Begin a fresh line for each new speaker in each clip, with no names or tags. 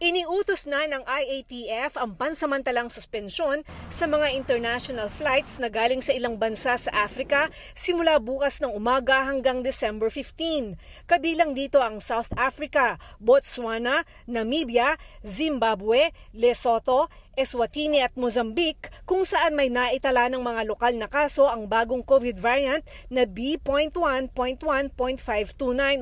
Iniutos na ng IATF ang pansamantalang suspensyon sa mga international flights na galing sa ilang bansa sa Africa simula bukas ng umaga hanggang December 15. Kabilang dito ang South Africa, Botswana, Namibia, Zimbabwe, Lesotho, Eswatini at Mozambique kung saan may naitala ng mga lokal na kaso ang bagong COVID variant na B.1.1.529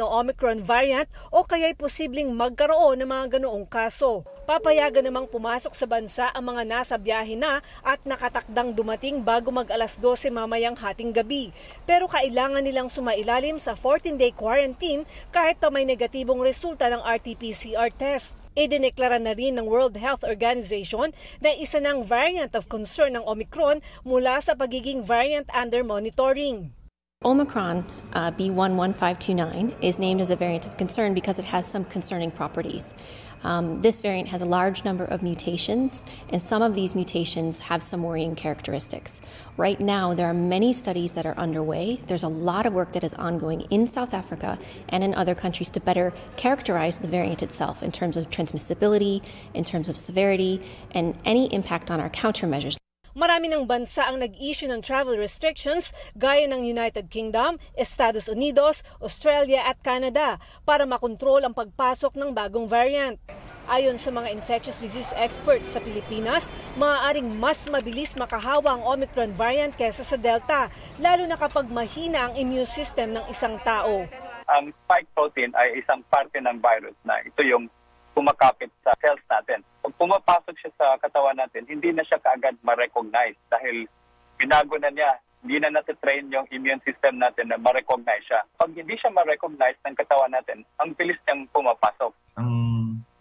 o Omicron variant o kaya'y posibleng magkaroon ng mga ganoong kaso. Papayagan namang pumasok sa bansa ang mga nasa biyahe na at nakatakdang dumating bago mag alas 12 mamayang hating gabi. Pero kailangan nilang sumailalim sa 14-day quarantine kahit pa may negatibong resulta ng RT-PCR test. Idineklara na rin ng World Health Organization na isa ng variant of concern ng Omicron mula sa pagiging variant under monitoring.
Omicron uh, B11529 is named as a variant of concern because it has some concerning properties. Um, this variant has a large number of mutations, and some of these mutations have some worrying characteristics. Right now, there are many studies that are underway. There's a lot of work that is ongoing in South Africa and in other countries to better characterize the variant itself in terms of transmissibility, in terms of severity, and any impact on our countermeasures.
Marami ng bansa ang nag-issue ng travel restrictions gaya ng United Kingdom, Estados Unidos, Australia at Canada para makontrol ang pagpasok ng bagong variant. Ayon sa mga infectious disease experts sa Pilipinas, maaaring mas mabilis makahawa ang Omicron variant kesa sa Delta, lalo na kapag mahina ang immune system ng isang tao.
Ang spike protein ay isang parte ng virus na ito yung kumakapit sa cells natin. Pag pumapasok siya sa katawan natin, hindi na siya kaagad ma-recognize dahil binago na niya. Hindi na natitrain yung immune system natin na ma-recognize siya. Pag hindi siya ma-recognize ng katawan natin, ang bilis niyang pumapasok.
Ang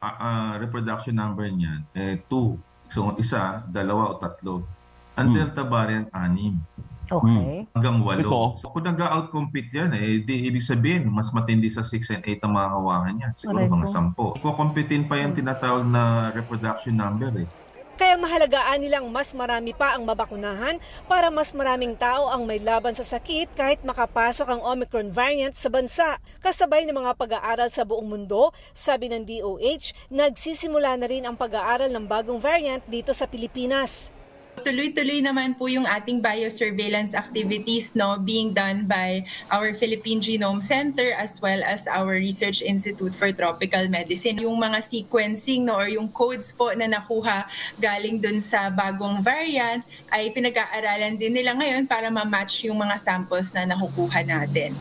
uh, uh, reproduction number niyan, eh, two. So, isa, dalawa o tatlo. Ang hmm. Delta variant, anim.
Okay.
Hanggang walo.
Ito?
So kung nag-outcompete yan, eh, di ibig sabihin, mas matindi sa 6 and 8 ang mga hawakan niya. Siguro
Aray
mga
ko.
10. Kukompetin pa yung tinatawag na reproduction number eh.
Kaya mahalagaan nilang mas marami pa ang mabakunahan para mas maraming tao ang may laban sa sakit kahit makapasok ang Omicron variant sa bansa. Kasabay ng mga pag-aaral sa buong mundo, sabi ng DOH, nagsisimula na rin ang pag-aaral ng bagong variant dito sa Pilipinas.
Tuloy-tuloy naman po yung ating biosurveillance activities no being done by our Philippine Genome Center as well as our Research Institute for Tropical Medicine. Yung mga sequencing no or yung codes po na nakuha galing dun sa bagong variant ay pinag-aaralan din nila ngayon para ma-match yung mga samples na nakukuha natin.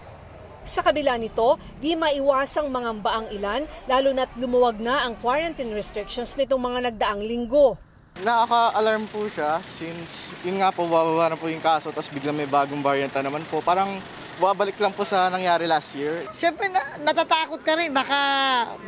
Sa kabila nito, di maiwasang mangamba ang ilan lalo na't lumuwag na ang quarantine restrictions nitong mga nagdaang linggo.
Nakaka-alarm po siya since yun nga po bababa na po yung kaso tapos biglang may bagong variant na naman po. Parang babalik lang po sa nangyari last year.
Siyempre na, natatakot ka rin. Baka,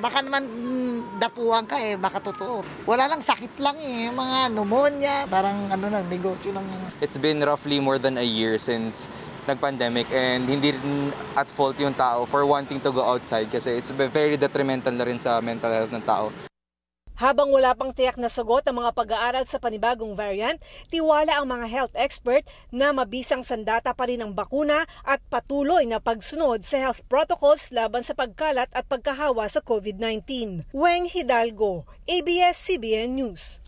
baka naman mm, dapuan ka eh. Baka totoo. Wala lang, sakit lang eh. Mga pneumonia. Parang ano lang, negosyo lang.
It's been roughly more than a year since nag-pandemic and hindi rin at fault yung tao for wanting to go outside kasi it's very detrimental na rin sa mental health ng tao.
Habang wala pang tiyak na sagot ang mga pag-aaral sa panibagong variant, tiwala ang mga health expert na mabisang sandata pa rin ang bakuna at patuloy na pagsunod sa health protocols laban sa pagkalat at pagkahawa sa COVID-19. Weng Hidalgo, ABS-CBN News.